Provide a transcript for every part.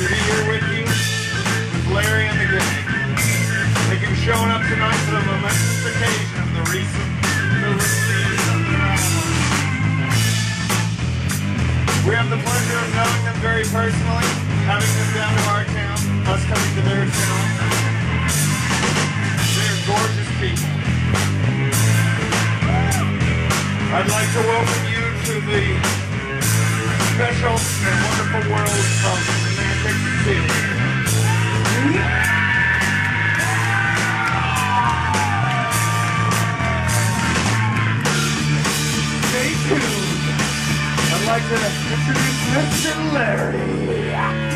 to be here with you with Larry and the gang. Thank you showing up tonight for the momentous occasion of the recent release of their album. We have the pleasure of knowing them very personally, having them down to our town, us coming to their town. They're gorgeous people. I'd like to welcome you to the special and wonderful world of romantic theater. Stay tuned. I'd like to introduce Mr. Larry.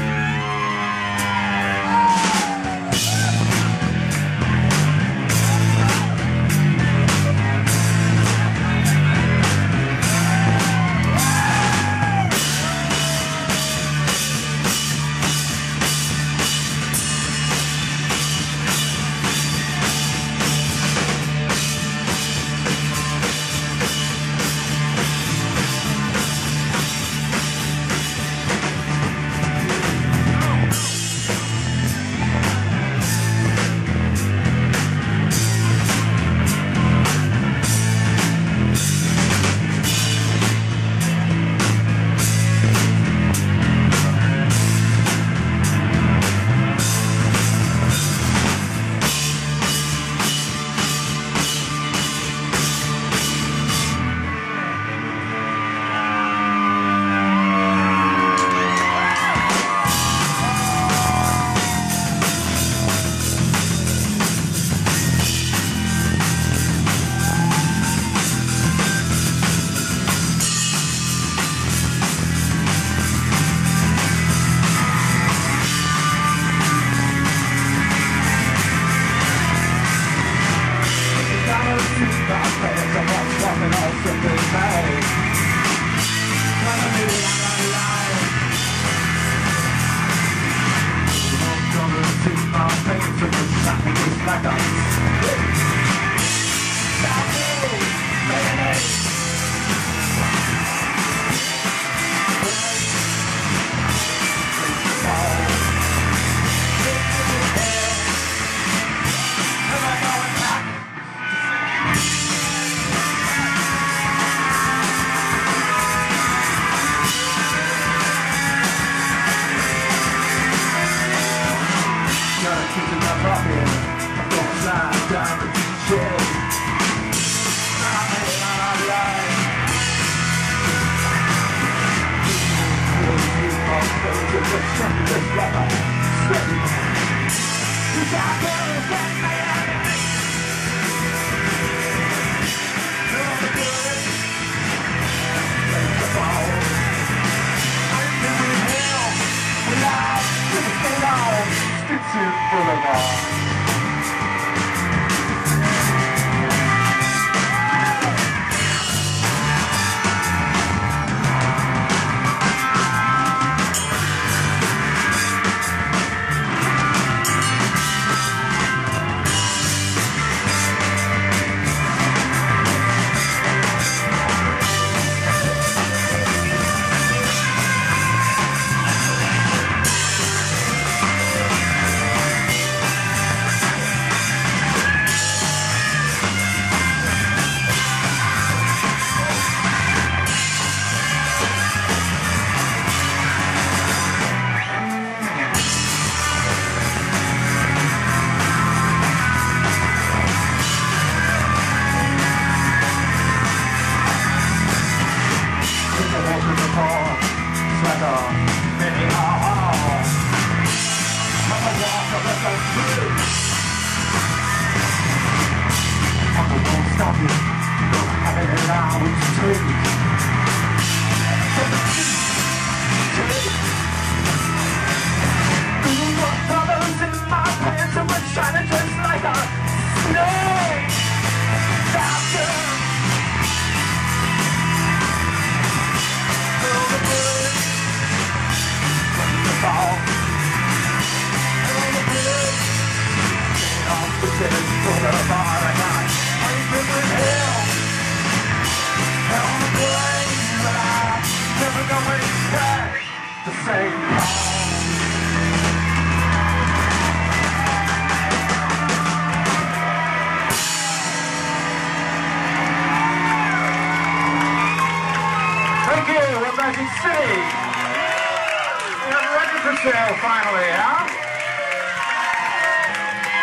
Sale finally, huh?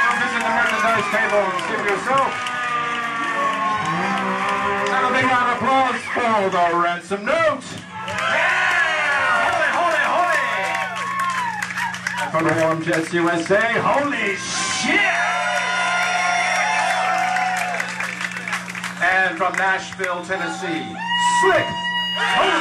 Come visit the merchandise table and see for yourself. And a big round of applause for the ransom note. Yeah! Holy, holy, holy! And from the Warm Jets USA, holy shit! And from Nashville, Tennessee, Slick! Holy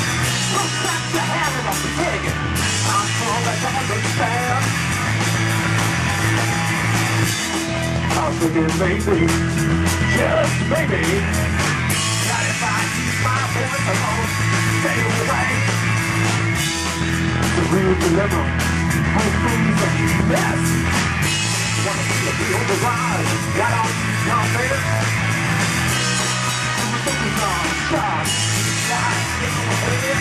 the you! I in not in. I'm sure that you understand. Thinking maybe, just maybe, that if I keep my voice alone, stay away. The real dilemma, how things are mess. Wanna see the real divide, got on your face. Focus on stop, stop, get away. If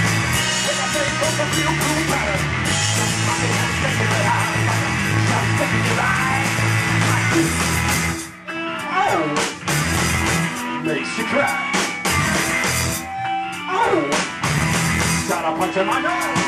makes you cry. Oh, got a punch in my nose.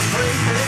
I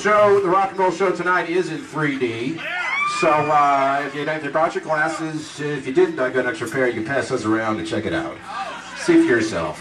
show, the rock and roll show tonight is in 3D. So uh, if you if you brought your glasses, if you didn't, I got an extra pair. You can pass those around and check it out. See for yourself.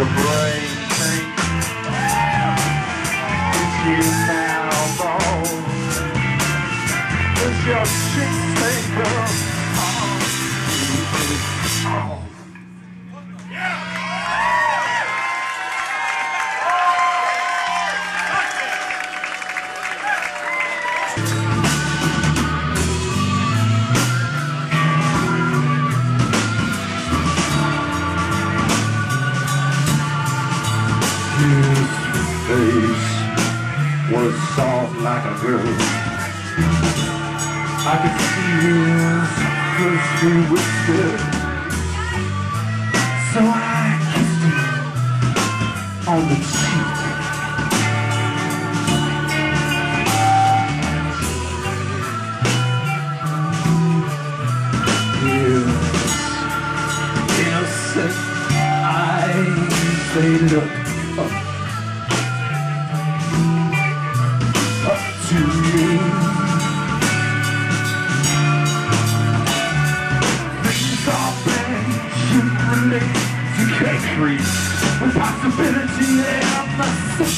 Your brain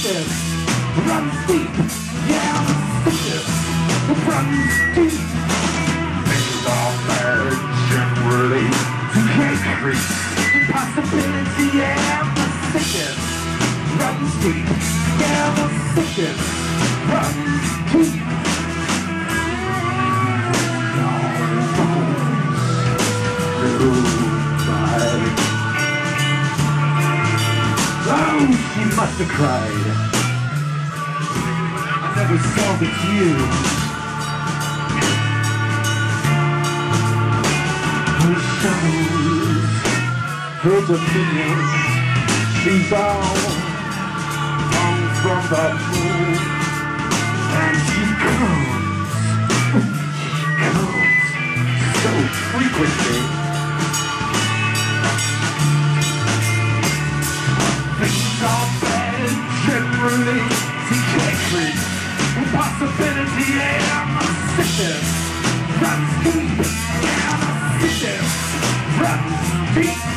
sickness runs deep. Yeah, the sickness runs deep. Things are bad generally to increase possibility and the sickness runs deep. Yeah, the sickness runs deep. Oh, she must have cried. Never saw the tears. Her shadows, her dominion, she's all hung from the moon. And she comes, she comes so frequently. Things are bad generally to increase Impossibility and the sickness runs deep And the sickness runs deep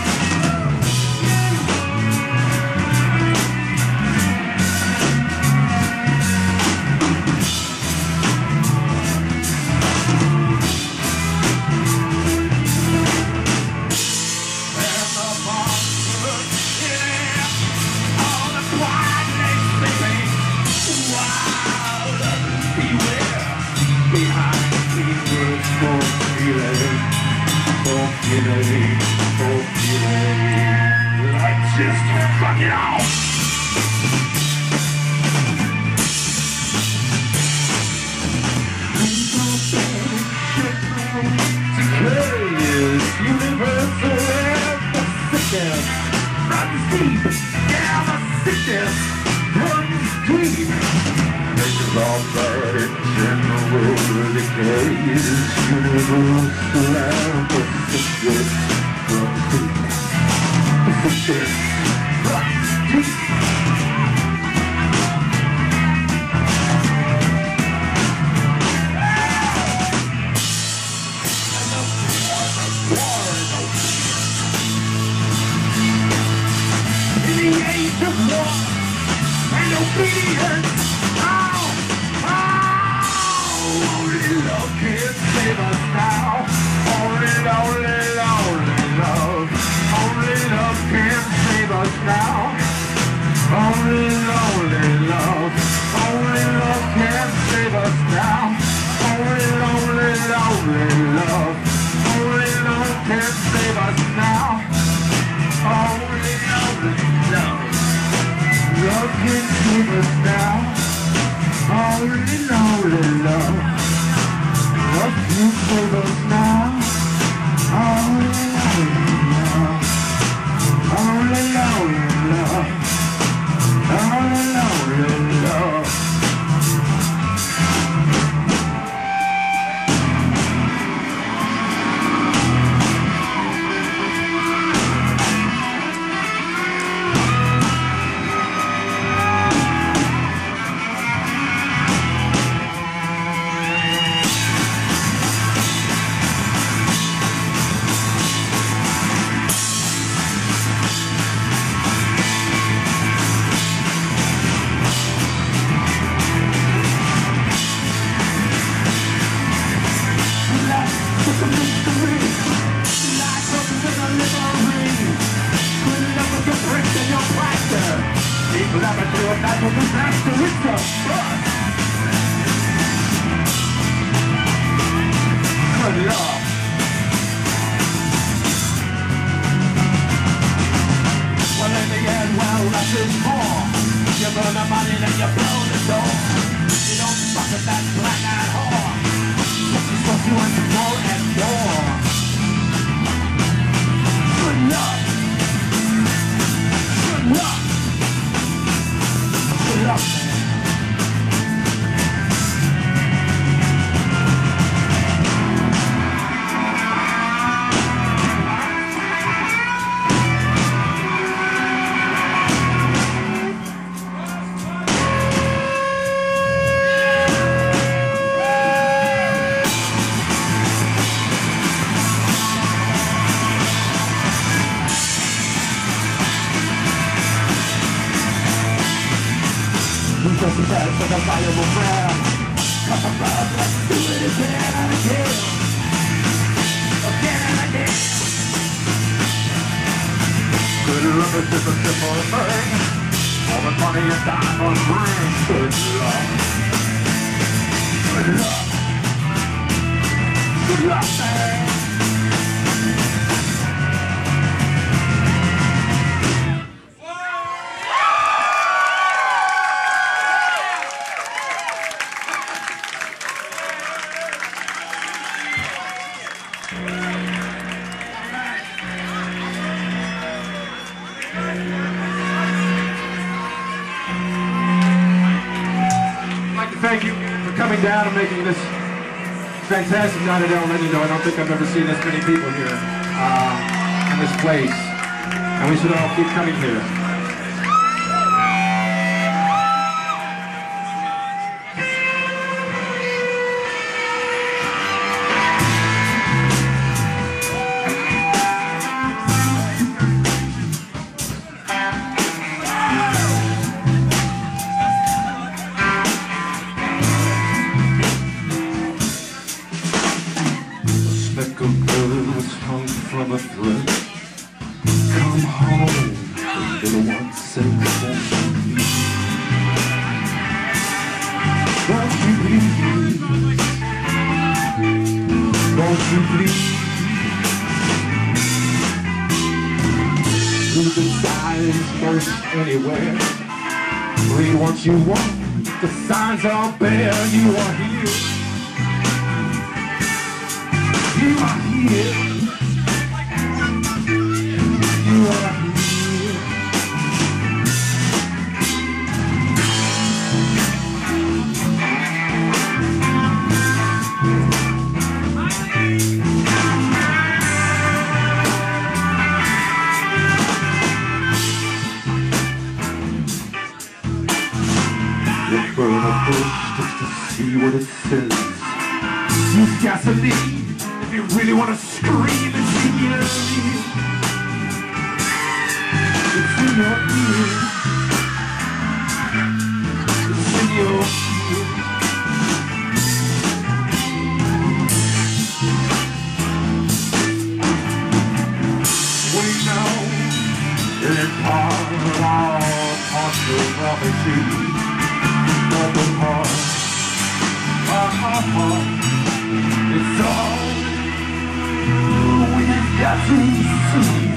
do it, I it. Well, in the end, well, that's it. You burn the money that you blow. Yeah. fantastic night at El Lindo. I don't think I've ever seen this many people here uh, in this place. And we should all keep coming here. You can sign most anywhere. Read what you want. The signs are bare. You are here. You are here. You are see what it says. Use gasoline if you really want to scream and it. It's in your ear. It's in your ear. We know it's part of our prophecy. But the heart, our heart, it's all we've got to see.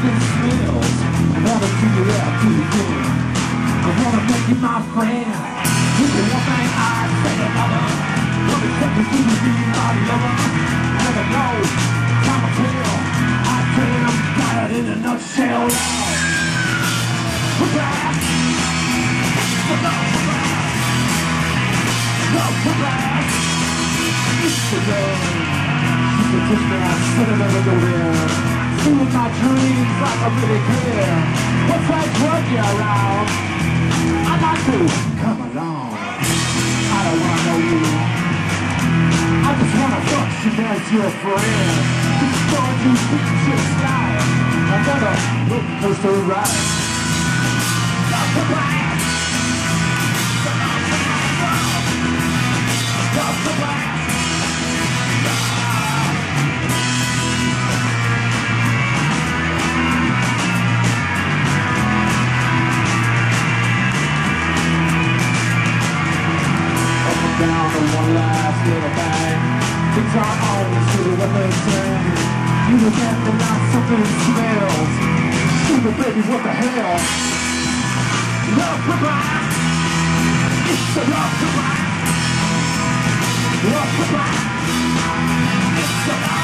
Something smells. I wanna take you out to the door. I wanna make you my friend. You can one thing I say another. That to do with me, my lover? Never know. Time will tell. I tell. Got it in a nutshell now. We're back. We're back. Love, we're back. It's the love. You push me, I said I never Fooling my dreams like I really care. What's that drug you around? I'd like to come along. I don't wanna know you. I just wanna function as your friend. Just to beat your style. Another roller coaster ride. Love the little bang. Things aren't always. You look at me like something smells. Stupid baby, what the hell? Love goodbye. It's a love goodbye. Love goodbye. It's a love.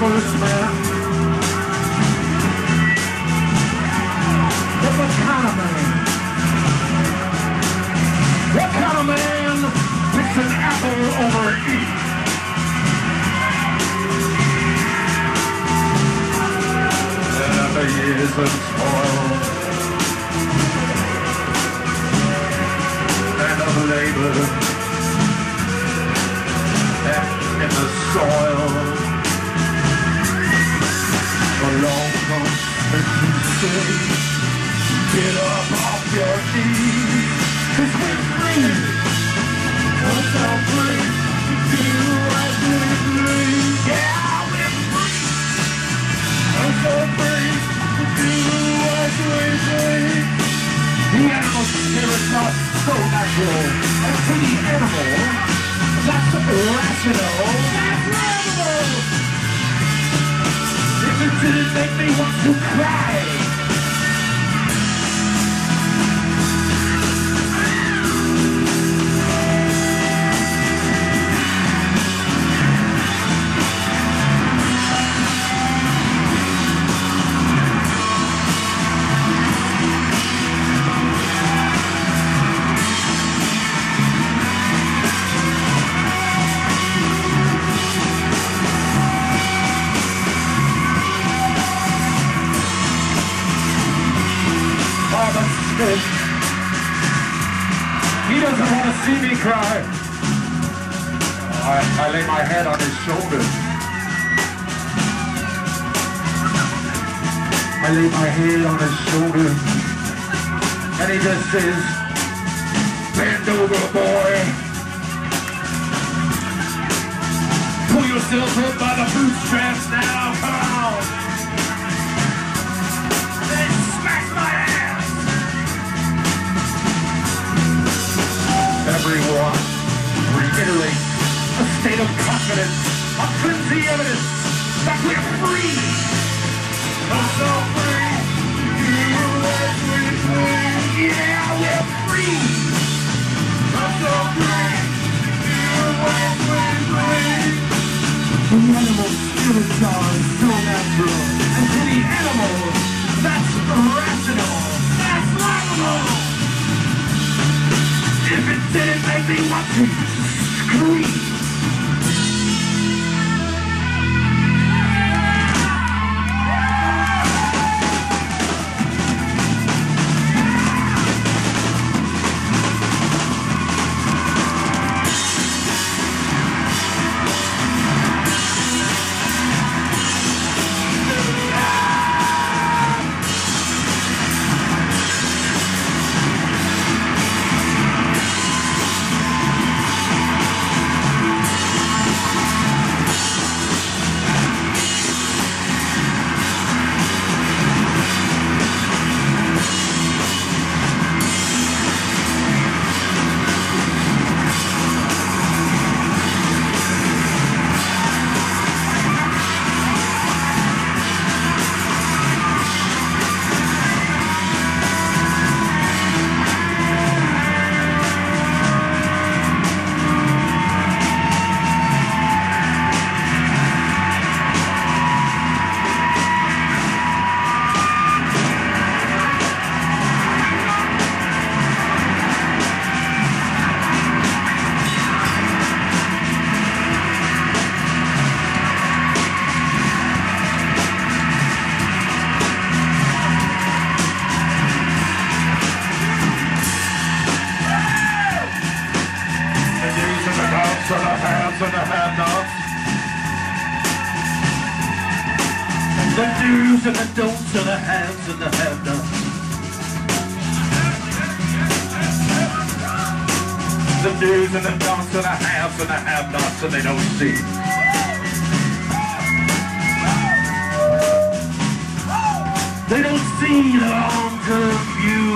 first man. faces. Bend over, boy. Pull yourself up Scream! for the have-nots so they don't see. They don't see the long-term view.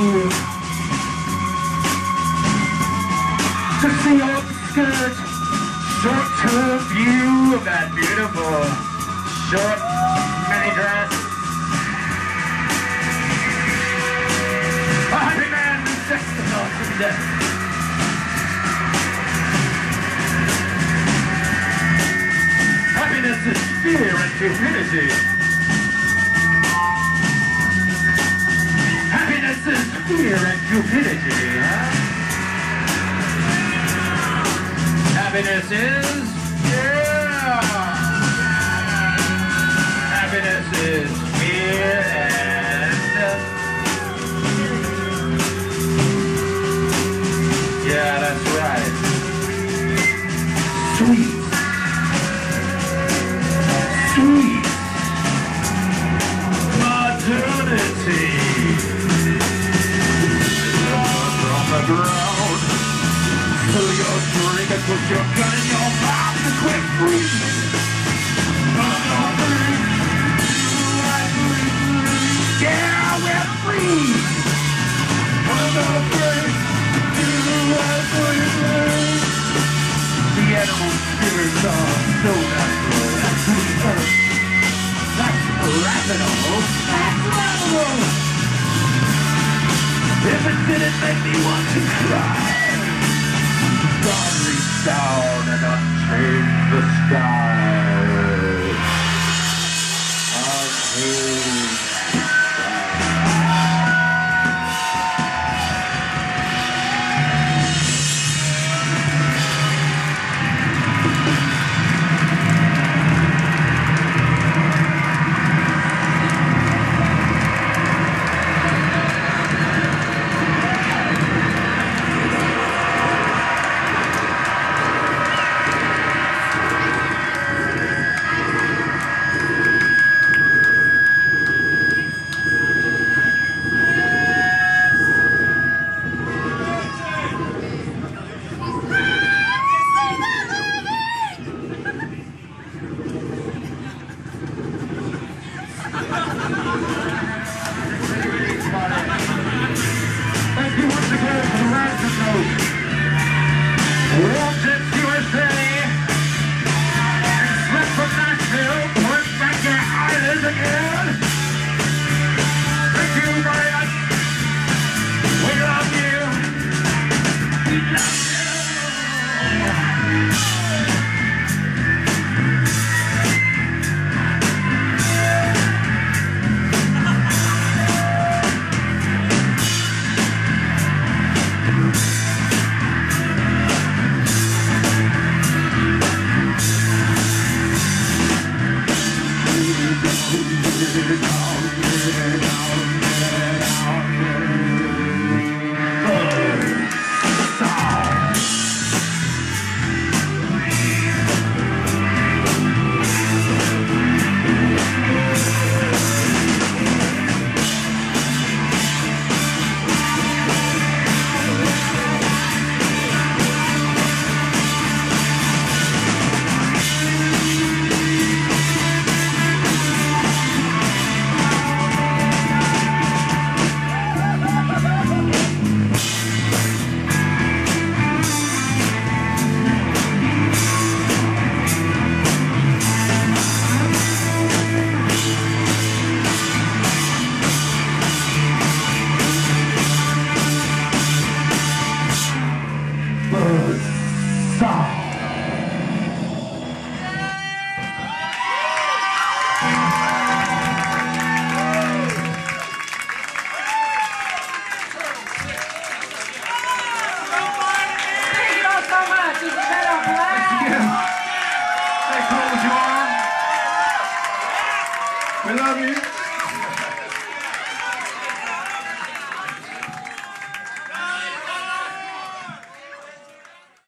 star, no natural, that's reverse. That's rational, that's rational. If it didn't make me want to cry, God reached down and unchanged the sky.